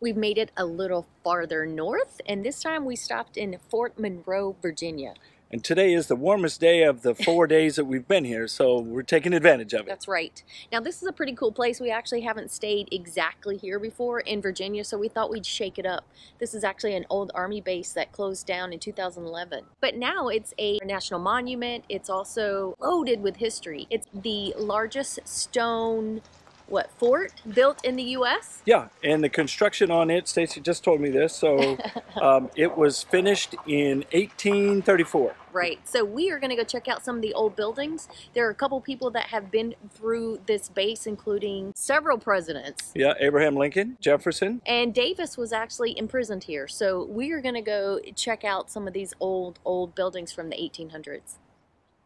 We've made it a little farther north, and this time we stopped in Fort Monroe, Virginia. And today is the warmest day of the four days that we've been here, so we're taking advantage of it. That's right. Now, this is a pretty cool place. We actually haven't stayed exactly here before in Virginia, so we thought we'd shake it up. This is actually an old Army base that closed down in 2011. But now it's a national monument. It's also loaded with history. It's the largest stone what fort built in the U.S. Yeah, and the construction on it, Stacy just told me this. So um, it was finished in 1834. Right. So we are going to go check out some of the old buildings. There are a couple people that have been through this base, including several presidents. Yeah, Abraham Lincoln, Jefferson, and Davis was actually imprisoned here. So we are going to go check out some of these old old buildings from the 1800s.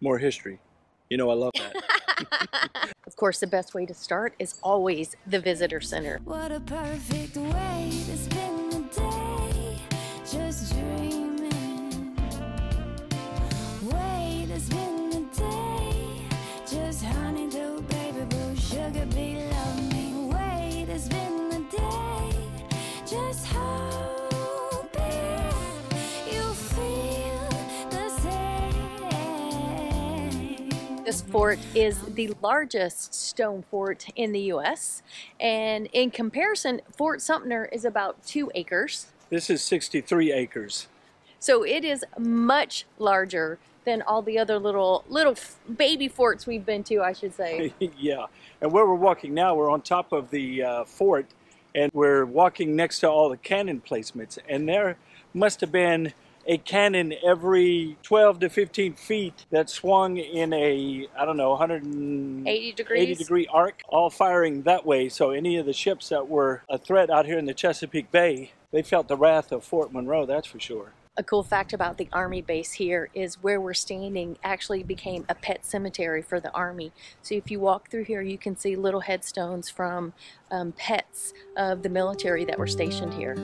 More history. You know, I love that. of course, the best way to start is always the visitor center. What a perfect way to spend the day. Just dreaming. This fort is the largest stone fort in the U.S. And in comparison, Fort Sumter is about two acres. This is 63 acres. So it is much larger than all the other little little baby forts we've been to, I should say. yeah, and where we're walking now, we're on top of the uh, fort, and we're walking next to all the cannon placements, and there must have been a cannon every 12 to 15 feet that swung in a, I don't know, 180 degrees? degree arc, all firing that way. So any of the ships that were a threat out here in the Chesapeake Bay, they felt the wrath of Fort Monroe, that's for sure. A cool fact about the Army base here is where we're standing actually became a pet cemetery for the Army. So if you walk through here, you can see little headstones from um, pets of the military that were stationed here.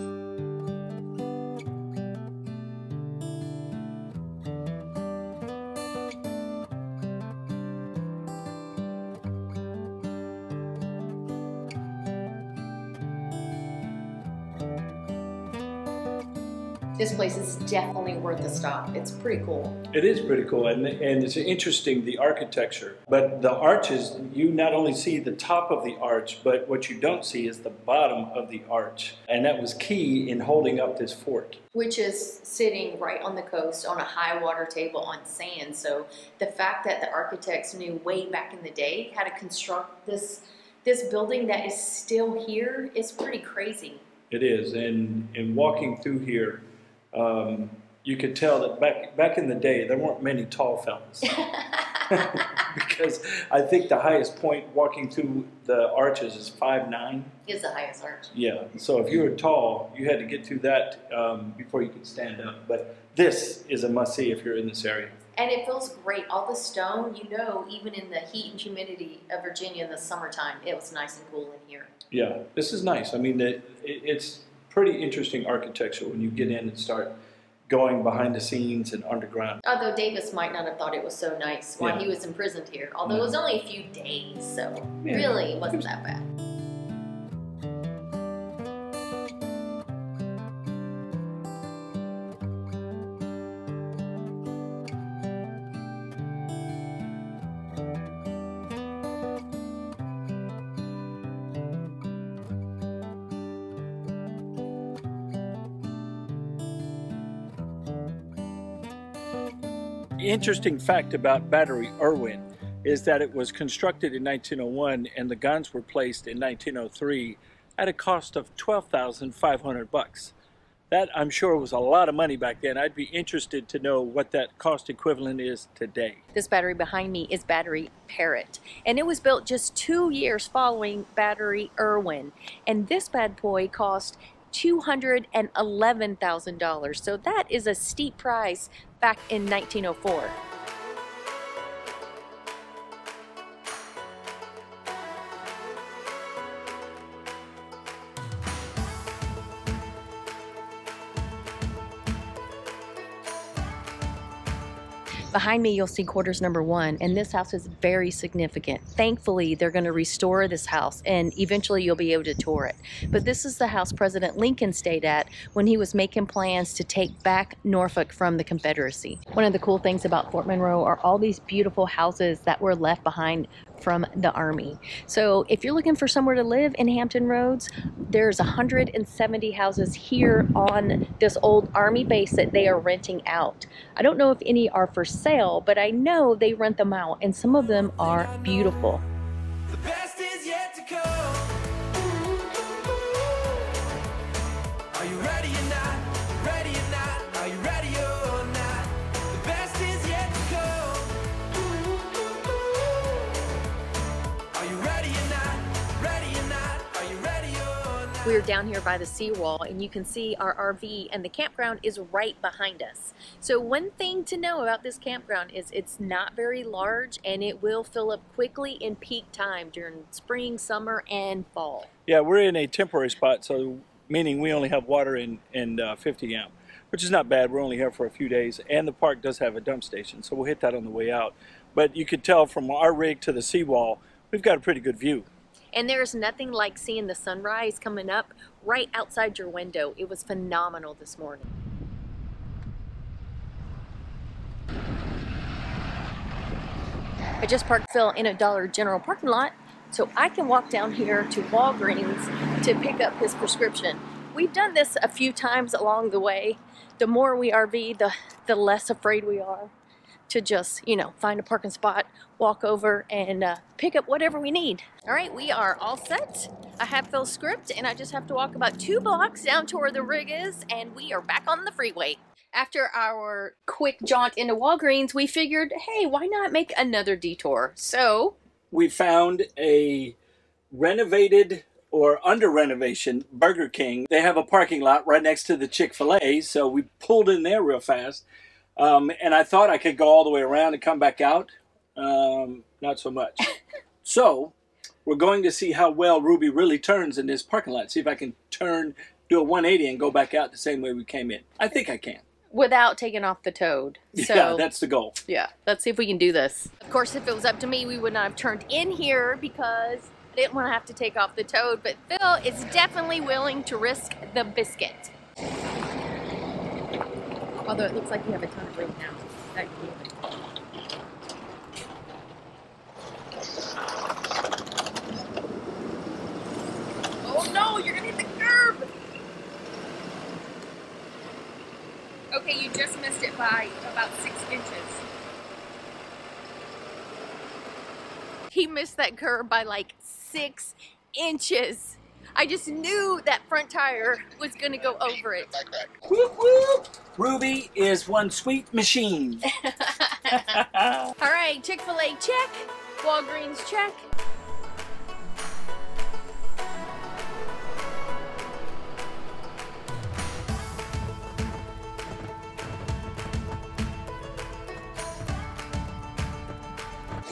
This place is definitely worth a stop. It's pretty cool. It is pretty cool, and, and it's interesting, the architecture. But the arches, you not only see the top of the arch, but what you don't see is the bottom of the arch. And that was key in holding up this fort. Which is sitting right on the coast on a high water table on sand. So the fact that the architects knew way back in the day how to construct this this building that is still here is pretty crazy. It is, and, and walking through here, um, you could tell that back back in the day there weren't many tall fellas because I think the highest point walking through the arches is five nine. Is the highest arch. Yeah, so if you were tall, you had to get through that um, before you could stand up. But this is a must see if you're in this area. And it feels great. All the stone, you know, even in the heat and humidity of Virginia in the summertime, it was nice and cool in here. Yeah, this is nice. I mean, it, it's pretty interesting architecture when you get in and start going behind the scenes and underground. Although Davis might not have thought it was so nice while yeah. he was imprisoned here. Although mm. it was only a few days, so yeah. really it wasn't that bad. Interesting fact about Battery Irwin is that it was constructed in 1901 and the guns were placed in 1903 at a cost of 12,500 bucks. That I'm sure was a lot of money back then. I'd be interested to know what that cost equivalent is today. This battery behind me is Battery Parrott, and it was built just two years following Battery Irwin. And this bad boy cost $211,000. So that is a steep price back in 1904. Behind me, you'll see quarters number one, and this house is very significant. Thankfully, they're going to restore this house, and eventually you'll be able to tour it. But this is the house President Lincoln stayed at when he was making plans to take back Norfolk from the Confederacy. One of the cool things about Fort Monroe are all these beautiful houses that were left behind from the Army. So if you're looking for somewhere to live in Hampton Roads, there's 170 houses here on this old Army base that they are renting out. I don't know if any are for sale, but I know they rent them out, and some of them are beautiful. We're down here by the seawall, and you can see our RV, and the campground is right behind us. So, one thing to know about this campground is it's not very large and it will fill up quickly in peak time during spring, summer, and fall. Yeah, we're in a temporary spot, so meaning we only have water in, in uh, 50 amp, which is not bad. We're only here for a few days, and the park does have a dump station, so we'll hit that on the way out. But you could tell from our rig to the seawall, we've got a pretty good view. And there's nothing like seeing the sunrise coming up right outside your window. It was phenomenal this morning. I just parked Phil in a Dollar General parking lot so I can walk down here to Walgreens to pick up his prescription. We've done this a few times along the way. The more we RV, the, the less afraid we are to just, you know, find a parking spot, walk over, and uh, pick up whatever we need. All right, we are all set. I have Phil's script, and I just have to walk about two blocks down to where the rig is, and we are back on the freeway. After our quick jaunt into Walgreens, we figured, hey, why not make another detour? So, We found a renovated or under renovation Burger King. They have a parking lot right next to the Chick fil A, so we pulled in there real fast. Um, and I thought I could go all the way around and come back out. Um, not so much. so we're going to see how well Ruby really turns in this parking lot. See if I can turn, do a 180 and go back out the same way we came in. I think I can. without taking off the toad. So, yeah, that's the goal. Yeah, let's see if we can do this. Of course, if it was up to me, we would not have turned in here because I didn't want to have to take off the toad. But Phil is definitely willing to risk the biscuit. Although it looks like you have a ton of room now. That Oh no, you're gonna hit the curb! Okay, you just missed it by about six inches. He missed that curb by like six inches. I just knew that front tire was gonna go over it. Whoop, whoop. Ruby is one sweet machine. All right, Chick fil A check, Walgreens check.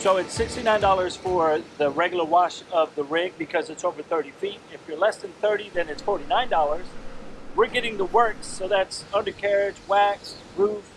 So it's $69 for the regular wash of the rig because it's over 30 feet. If you're less than 30, then it's $49. We're getting the works, so that's undercarriage, wax, roof,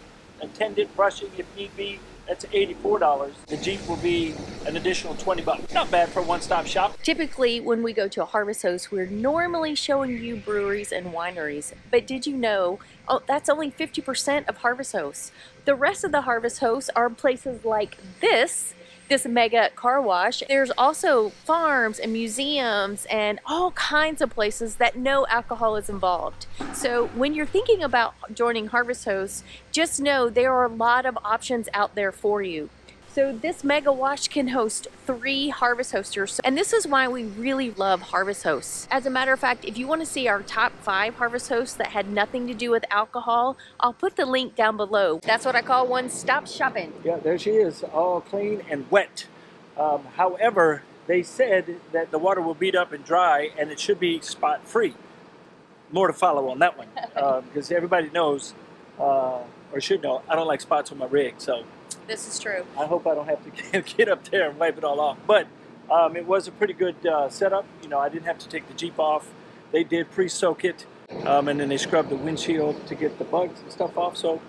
attendant brushing if need be. That's $84. The Jeep will be an additional 20 bucks. Not bad for a one-stop shop. Typically, when we go to a harvest host, we're normally showing you breweries and wineries. But did you know? Oh, that's only 50% of harvest hosts. The rest of the harvest hosts are places like this. This mega car wash. There's also farms and museums and all kinds of places that no alcohol is involved. So when you're thinking about joining Harvest Hosts, just know there are a lot of options out there for you. So this mega wash can host three harvest hosters, and this is why we really love harvest hosts. As a matter of fact, if you want to see our top five harvest hosts that had nothing to do with alcohol, I'll put the link down below. That's what I call one-stop shopping. Yeah, there she is, all clean and wet. Um, however, they said that the water will beat up and dry and it should be spot free. More to follow on that one because everybody knows uh, or should know I don't like spots on my rig. So This is true. I hope I don't have to get, up there and wipe it all off. But um, it was a pretty good uh, setup. You know, I didn't have to take the Jeep off. They did pre-soak it um, and then they scrubbed the windshield to get the bugs and stuff off. So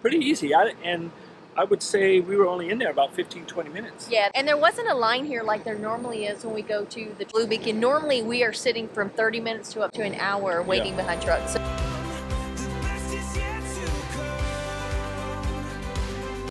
pretty easy. I, and I would say we were only in there about 15, 20 minutes. Yeah, and there wasn't a line here like there normally is when we go to the Blue Beacon. Normally we are sitting from 30 minutes to up to an hour waiting behind trucks.